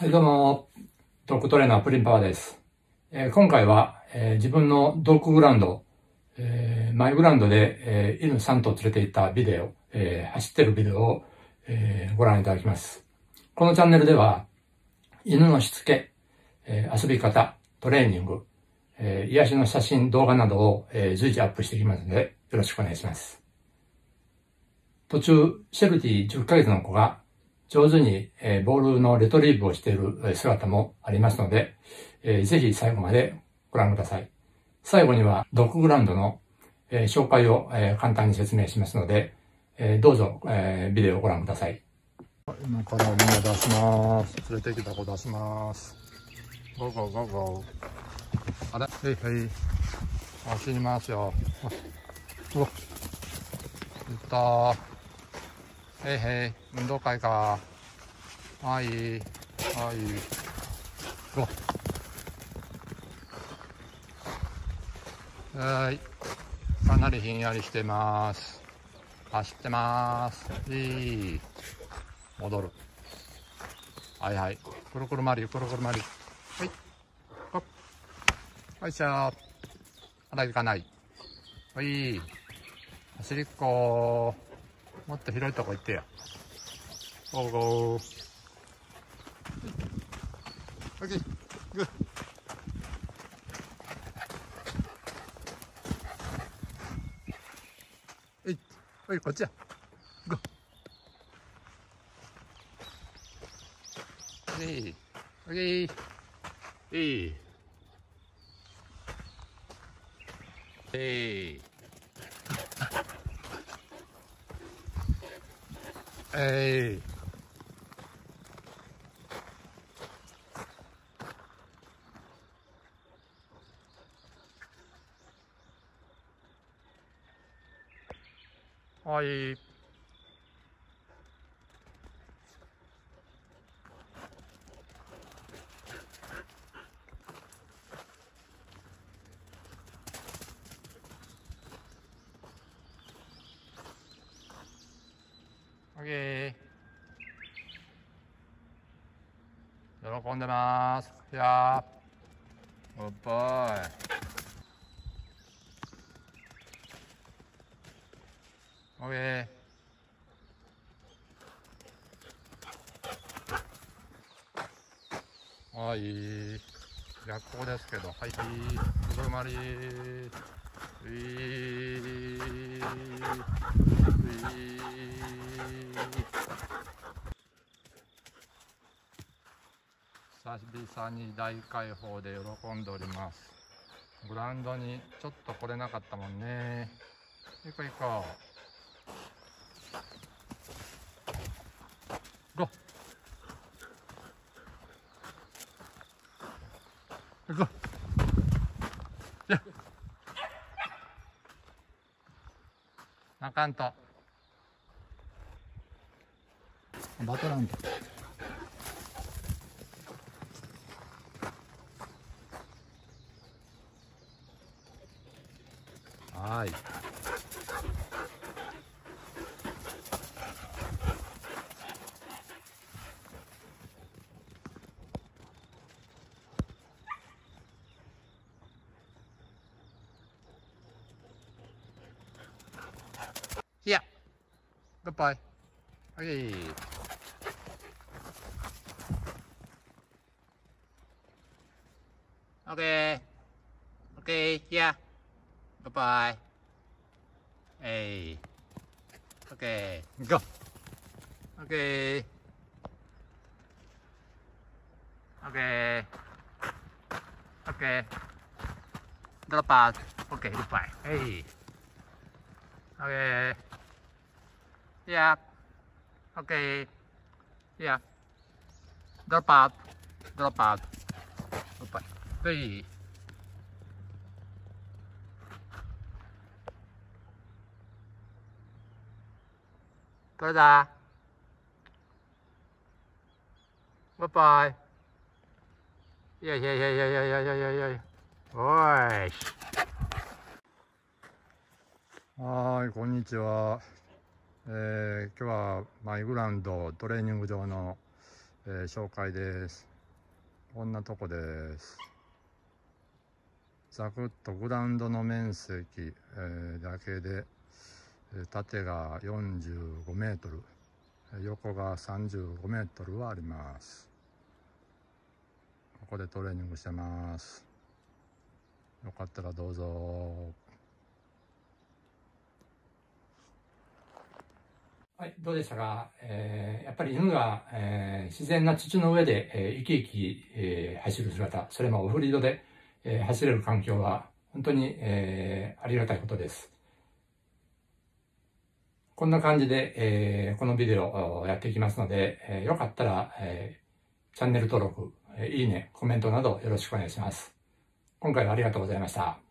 はい、どうも、ドッグトレーナープリンパワーです。えー今回は、えー自分のドッググラウンド、えーマイグラウンドで、えー犬3頭連れて行ったビデオ、えー走ってるビデオを、えーご覧いただきます。このチャンネルでは、犬のしつけ、えー遊び方、トレーニング、えー癒しの写真、動画などを、えー随時アップしていきますので、よろしくお願いします。途中、シェルティ10ヶ月の子が上手に、えボールのレトリーブをしている姿もありますので、えーぜひ最後までご覧ください。最後にはドッググラウンドの、え紹介を、え簡単に説明しますので、えどうぞ、えビデオをご覧ください。今からみんな出します。連れてきた子出します。ゴーゴーゴーゴー。あれ？はいはい。走りますよ。うわ。いったー。へいへい、運動会か。はい、はい。う。はい。かなりひんやりしてます。走ってます。いい。戻る。はいはい。くるくる回り、くるくる回り。はい。ほっ。よいしょ。あら、行かない。はい。走りっこーもっと広いとこ行ってよ。ゴーゴー。オッケー。グー。えい、おい、こっちや。ゴー。えい、オッケー。えい。えい。哎，哎。はい。オッケー。喜んでます。いやー。おっぱい。オッケー。はい。逆光ですけど、はいはい。ぐるまり。ういー。ういー。久々に大開放で喜んでおります。グラウンドにちょっと来れなかったもんね。行こう行こう。ゴー。行こう。やあかんと。またなんだはいいや、yeah. goodbye. Okay. Okay. Okay, yeah. Bye-bye. Hey. Okay, go. Okay. Okay. Okay. Drop out. Okay, goodbye. Hey. Okay. Yeah. Okay. Yeah. Drop out. Drop out. Goodbye. Hey. どれだ？バイバイ。いやいやいやいやいやいやいやいやいやいや。おいし。はーい、こんにちは。えー今日はマイグラウンドトレーニング場の、えー、紹介です。こんなとこです。ザクッとグラウンドの面積、えー、だけで、縦が45メートル、横が35メートルはあります。ここでトレーニングしてます。よかったらどうぞ。はい、どうでしたか、えー、やっぱり犬が、えー、自然な土の上で、えー、生き生き、えー、走る姿、それもオフリードで、えー、走れる環境は本当に、えー、ありがたいことです。こんな感じで、えー、このビデオをやっていきますので、えー、よかったら、えー、チャンネル登録、え、いいね、コメントなどよろしくお願いします。今回はありがとうございました。